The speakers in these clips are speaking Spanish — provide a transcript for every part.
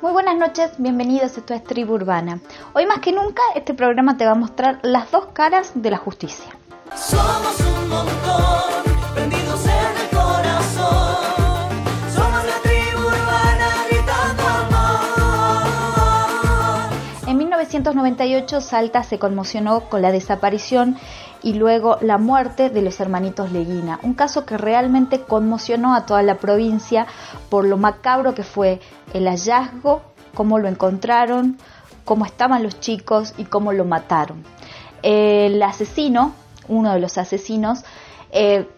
Muy buenas noches, bienvenidos a es Tribu Urbana. Hoy más que nunca este programa te va a mostrar las dos caras de la justicia. 1998 Salta se conmocionó con la desaparición y luego la muerte de los hermanitos Leguina, un caso que realmente conmocionó a toda la provincia por lo macabro que fue el hallazgo, cómo lo encontraron, cómo estaban los chicos y cómo lo mataron. El asesino, uno de los asesinos, eh,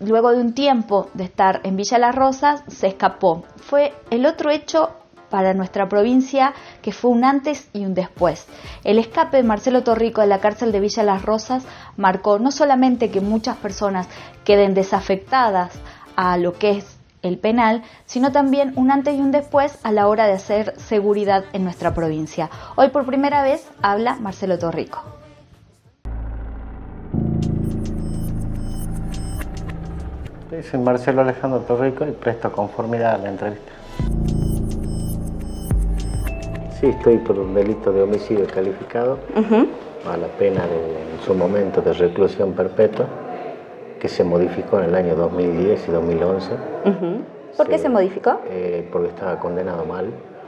luego de un tiempo de estar en Villa Las Rosas, se escapó. Fue el otro hecho para nuestra provincia que fue un antes y un después. El escape de Marcelo Torrico de la cárcel de Villa Las Rosas marcó no solamente que muchas personas queden desafectadas a lo que es el penal, sino también un antes y un después a la hora de hacer seguridad en nuestra provincia. Hoy por primera vez habla Marcelo Torrico. Soy Marcelo Alejandro Torrico y presto conformidad a la entrevista. Sí, estoy por un delito de homicidio calificado a la pena de, en su momento de reclusión perpetua que se modificó en el año 2010 y 2011. ¿Por qué se modificó? Eh, porque estaba condenado mal.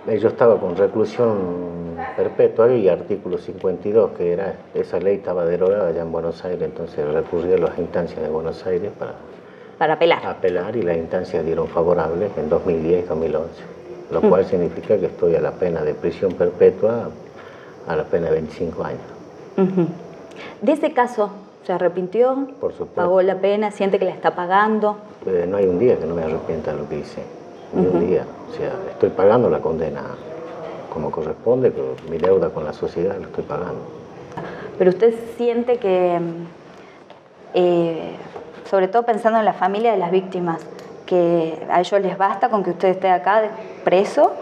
Eh, yo estaba con reclusión perpetua y artículo 52, que era esa ley estaba derogada allá en Buenos Aires, entonces recurrí a las instancias de Buenos Aires para, para apelar. apelar y las instancias dieron favorables en 2010 y 2011, lo cual significa que estoy a la pena de prisión perpetua a la pena de 25 años. De ese caso, ¿Se arrepintió? Por supuesto. ¿Pagó la pena? ¿Siente que la está pagando? Eh, no hay un día que no me arrepienta de lo que hice. Ni un día. O sea, estoy pagando la condena como corresponde, pero mi deuda con la sociedad la estoy pagando. Pero usted siente que, eh, sobre todo pensando en la familia de las víctimas, que a ellos les basta con que usted esté acá preso?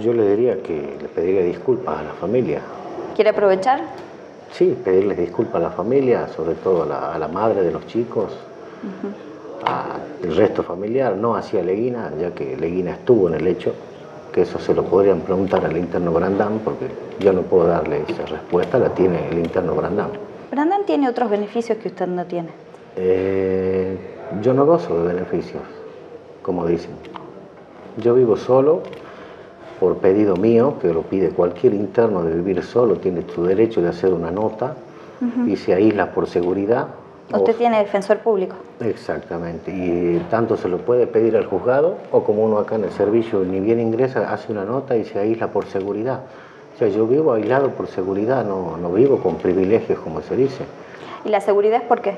Yo le diría que le pediría disculpas a la familia. ¿Quiere aprovechar? Sí, pedirles disculpas a la familia, sobre todo a la, madre de los chicos, al resto familiar, no hacia Leguina, ya que Leguina estuvo en el hecho, que eso se lo podrían preguntar al interno Brandán, porque yo no puedo darle esa respuesta, la tiene el interno Brandán. ¿Brandán tiene otros beneficios que usted no tiene? Eh, yo no gozo de beneficios, como dicen. Yo vivo solo, por pedido mío, que lo pide cualquier interno de vivir solo, tiene su derecho de hacer una nota y se aísla por seguridad. Usted tiene defensor público. Exactamente, y tanto se lo puede pedir al juzgado o como uno acá en el servicio ni bien ingresa, hace una nota y se aísla por seguridad. O sea, yo vivo aislado por seguridad, no, no vivo con privilegios como se dice. ¿Y la seguridad es por qué?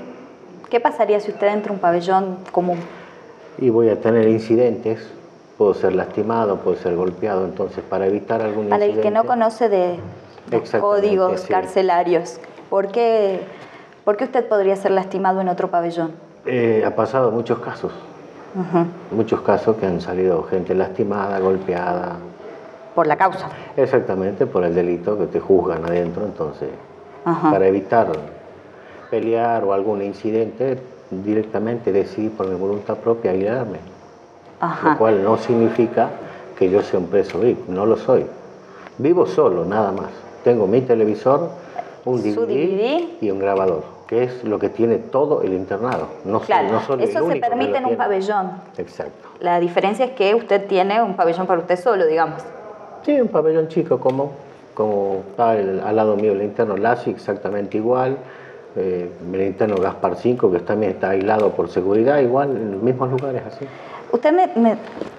¿Qué pasaría si usted entra a un pabellón común? Y voy a tener incidentes puedo ser lastimado, puedo ser golpeado, entonces para evitar algún Para el que no conoce de códigos carcelarios, ¿por qué, ¿por qué, usted podría ser lastimado en otro pabellón? Eh, ha pasado muchos casos, muchos casos que han salido gente lastimada, golpeada. Por la causa. Exactamente, por el delito que te juzgan adentro, entonces, para evitar pelear o algún incidente, directamente decidí por mi voluntad propia aislarme lo cual no significa que yo sea un preso VIP, no lo soy. Vivo solo, nada más. Tengo mi televisor, un DVD, y un grabador, que es lo que tiene todo el internado. No claro, eso se permite en un pabellón. Exacto. La diferencia es que usted tiene un pabellón para usted solo, digamos. Sí, un pabellón chico, como, como está al lado mío el interno LASI, exactamente igual. Eh, el interno Gaspar 5, que también está aislado por seguridad, igual, en los mismos lugares así. Usted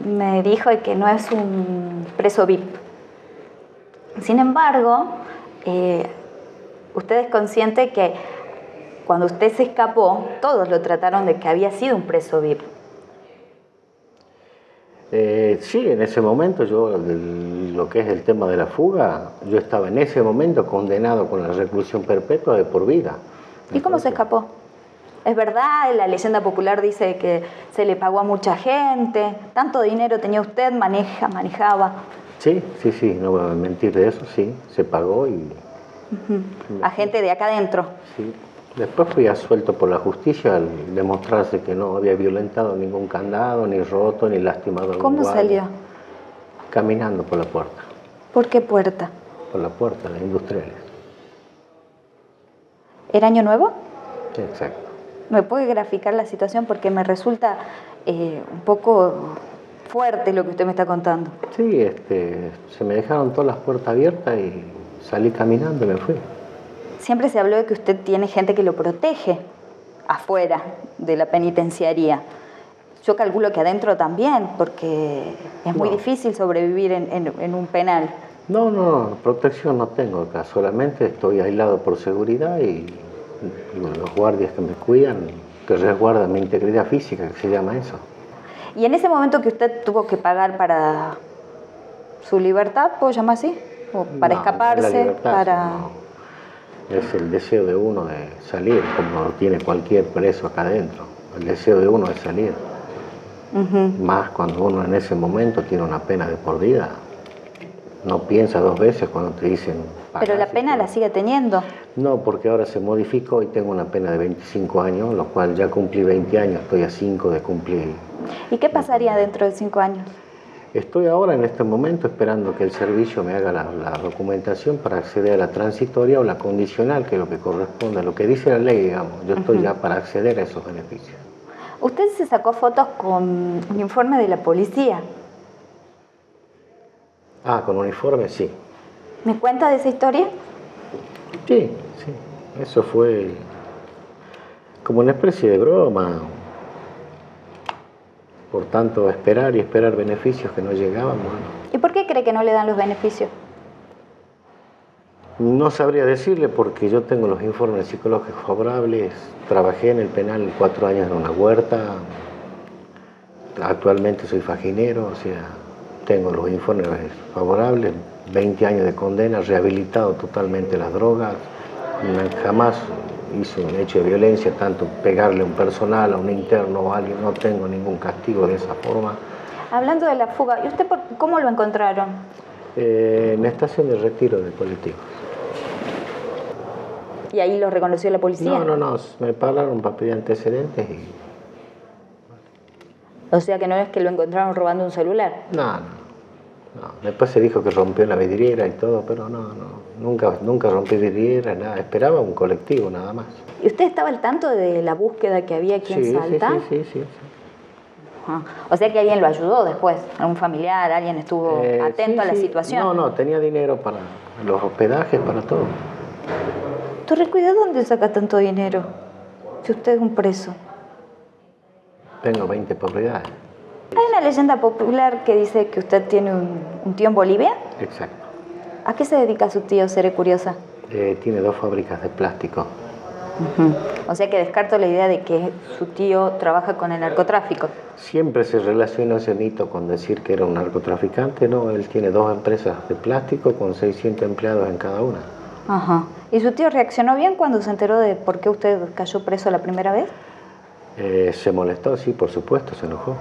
me, dijo que no es un preso VIP. Sin embargo, eh, usted es consciente que cuando usted se escapó, todos lo trataron de que había sido un preso VIP. Eh, sí, en ese momento yo, lo que es el tema de la fuga, yo estaba en ese momento condenado con la reclusión perpetua de por vida. ¿Y cómo se escapó? Es verdad, la leyenda popular dice que se le pagó a mucha gente, tanto dinero tenía usted, maneja, manejaba. Sí, sí, sí, no voy a mentir de eso, sí, se pagó y... A gente de acá adentro. Sí. Después fui asuelto por la justicia al demostrarse que no había violentado ningún candado, ni roto, ni lastimado a ¿Cómo salió? caminando por la puerta. ¿Por qué puerta? Por la puerta, las industriales. ¿Era año nuevo? Exacto. ¿Me puede graficar la situación? Porque me resulta eh, un poco fuerte lo que usted me está contando. Sí, este, se me dejaron todas las puertas abiertas y salí caminando y me fui. Siempre se habló de que usted tiene gente que lo protege afuera de la penitenciaría. Yo calculo que adentro también, porque es muy No. difícil sobrevivir en, en- en un penal. No, no, protección no tengo acá, solamente estoy aislado por seguridad y los guardias que me cuidan, que resguardan mi integridad física, que se llama eso. Y en ese momento que usted tuvo que pagar para su libertad, ¿puedo llamar así? ¿O para No, escaparse? libertad, para... no. Es el deseo de uno de salir, como lo tiene cualquier preso acá adentro. El deseo de uno es salir. Ujú. Más cuando uno en ese momento tiene una pena de por vida. No piensa dos veces cuando te dicen... Pero la pena la sigue teniendo. No, porque ahora se modificó y tengo una pena de 25 años, lo cual ya cumplí 20 años, estoy a 5 de cumplir. ¿Y qué pasaría dentro de cinco años? Estoy ahora en este momento esperando que el servicio me haga la, la documentación para acceder a la transitoria o la condicional, que es lo que corresponde, lo que dice la ley, digamos. Yo estoy ya para acceder a esos beneficios. Usted se sacó fotos con un informe de la policía. Ah, con uniforme, sí. ¿Me cuenta de esa historia? Sí, sí. Eso fue como una especie de broma. Por tanto, esperar y esperar beneficios que no llegaban, bueno. ¿Y por qué cree que no le dan los beneficios? No sabría decirle porque yo tengo los informes psicológicos favorables. Trabajé en el penal cuatro años en una huerta. Actualmente soy faginero, o sea, tengo los informes favorables. 20 años de condena, rehabilitado totalmente las drogas. Jamás hice un hecho de violencia, tanto pegarle a un personal, a un interno o a alguien. No tengo ningún castigo de esa forma. Hablando de la fuga, ¿y usted por- cómo lo encontraron? Eh, en la estación de retiro de colectivos. Y ahí lo reconoció la policía. No, no, no, me pararon para pedir antecedentes y O sea que no es que lo encontraron robando un celular. No, no, no. Después se dijo que rompió la vidriera y todo, pero no, no. Nunca, nunca rompí vidriera, nada. Esperaba un colectivo nada más. ¿Y usted estaba al tanto de la búsqueda que había aquí en sí, Salta? sí, sí, sí, sí. Ajá. O sea que alguien lo ayudó después, algún familiar, alguien estuvo Eh, atento a la situación. No, no, tenía dinero para los hospedajes, para todo. Torre, ¿de dónde saca tanto dinero? Si usted es un preso. Tengo 20 propiedades. Hay una leyenda popular que dice que usted tiene un, un tío en Bolivia. Exacto. ¿A qué se dedica su tío, seré curiosa? Eh, tiene dos fábricas de plástico. O sea que descarto la idea de que su tío trabaja con el narcotráfico. Siempre se relaciona ese mito con decir que era un narcotraficante, no, él tiene dos empresas de plástico con 600 empleados en cada una. Ajá. ¿Y su tío reaccionó bien cuando se enteró de por qué usted cayó preso la primera vez? Eh, se molestó, sí, por supuesto, se enojó.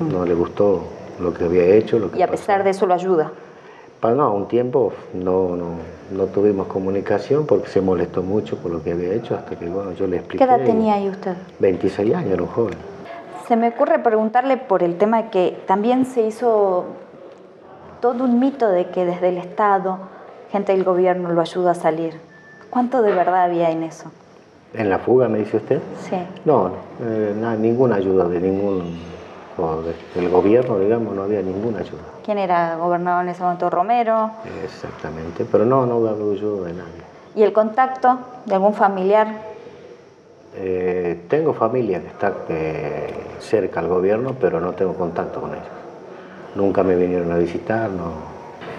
No le gustó lo que había hecho. Lo que Y a pasó. pesar de eso lo ayuda. Pa- no, un tiempo no, no, no tuvimos comunicación porque se molestó mucho por lo que había hecho hasta que bueno, yo le expliqué. ¿Qué edad tenía ahí usted? 26 años, era un joven. Se me ocurre preguntarle por el tema de que también se hizo todo un mito de que desde el Estado, gente del gobierno lo ayuda a salir. ¿Cuánto de verdad había en eso? ¿En la fuga, me dice usted? Sí. No, no, eh, na- ninguna ayuda de ningún, o de- del gobierno, digamos, no había ninguna ayuda. ¿Quién era gobernador en ese momento? Romero. Exactamente, pero no, no había ayuda de nadie. ¿Y el contacto de algún familiar? Eh, tengo familia que está eh, cerca al gobierno, pero no tengo contacto con ellos. Nunca me vinieron a visitar, no.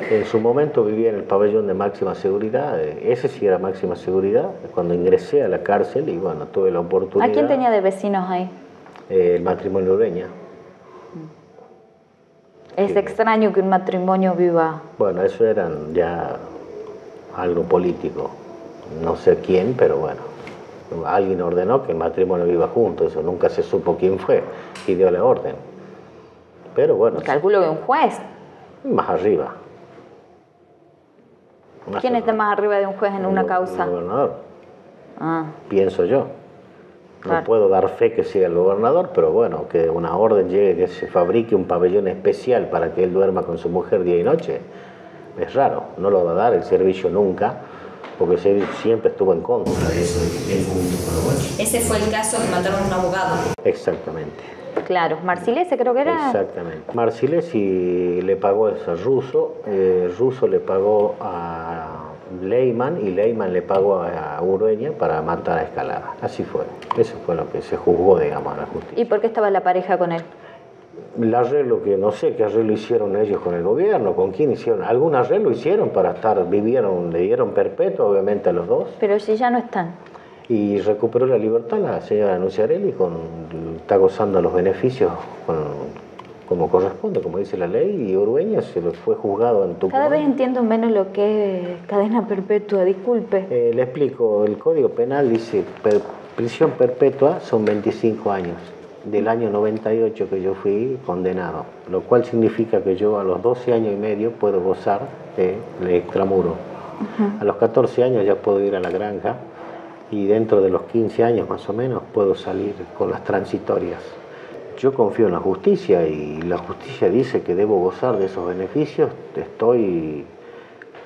En su momento vivía en el pabellón de máxima seguridad, eh, ese sí era máxima seguridad, cuando ingresé a la cárcel y bueno, tuve la oportunidad. ¿A quién tenía de vecinos ahí? Eh, el matrimonio Ureña. Es extraño que un matrimonio viva. Bueno, eso eran ya algo político, no sé quién, pero bueno. Alguien ordenó que el matrimonio viva junto, eso nunca se supo quién fue y dio la orden. Pero bueno, Calculo que un juez. más arriba. Más ¿Quién está más arriba de un juez en una causa? El gobernador, Ah. pienso yo. No puedo dar fe que sea el gobernador, pero bueno, que una orden llegue, que se fabrique un pabellón especial para que él duerma con su mujer día y noche, es raro. No lo va a dar el servicio nunca, porque siempre estuvo en contra de eso. Ese fue el caso que mataron a un abogado. Exactamente. Claro, Marcilese creo que era. Exactamente. Marcilese le pagó eso a Russo, eh, Russo le pagó a Leyman y Leyman le pagó a Urueña para matar a Escalada. Así fue. Eso fue lo que se juzgó, digamos, a la justicia. ¿Y por qué estaba la pareja con él? El arreglo que no sé qué arreglo hicieron ellos con el gobierno, con quién hicieron. Algún arreglo hicieron para estar, vivieron, le dieron perpetuo obviamente a los dos. Pero si ya no están. Y recuperó la libertad la señora Nunciarelli, con, está gozando los beneficios con, como corresponde, como dice la ley, y Orgueña se lo fue juzgado en Tucumán. Cada vez entiendo menos lo que es cadena perpetua, disculpe. Eh, le explico, el Código Penal dice prisión perpetua son 25 años, del año 98 que yo fui condenado, lo cual significa que yo a los 12 años y medio puedo gozar del extramuro. A los 14 años ya puedo ir a la granja y dentro de los 15 años más o menos puedo salir con las transitorias yo confío en la justicia y la justicia dice que debo gozar de esos beneficios, estoy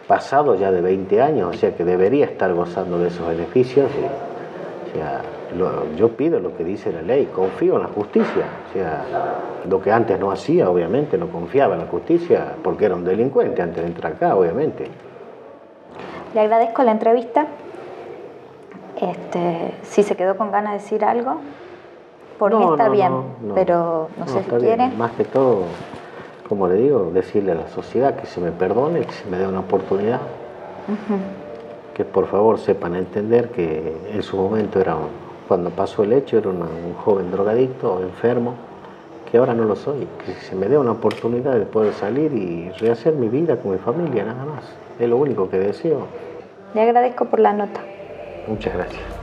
pasado ya de 20 años, o sea que debería estar gozando de esos beneficios. o sea, yo pido lo que dice la ley, confío en la justicia. O sea, lo que antes no hacía, obviamente, no confiaba en la justicia porque era un delincuente antes de entrar acá, obviamente. Le agradezco la entrevista. Este, si se quedó con ganas de decir algo. Por mí está bien, pero no, sé si quiere. Más que todo, como le digo, decirle a la sociedad que se me perdone, que se me dé una oportunidad. Que por favor sepan entender que en su momento era, cuando pasó el hecho, era un joven drogadicto, enfermo, que ahora no lo soy. Que se me dé una oportunidad de poder salir y rehacer mi vida con mi familia, nada más. Es lo único que deseo. Le agradezco por la nota. Muchas gracias.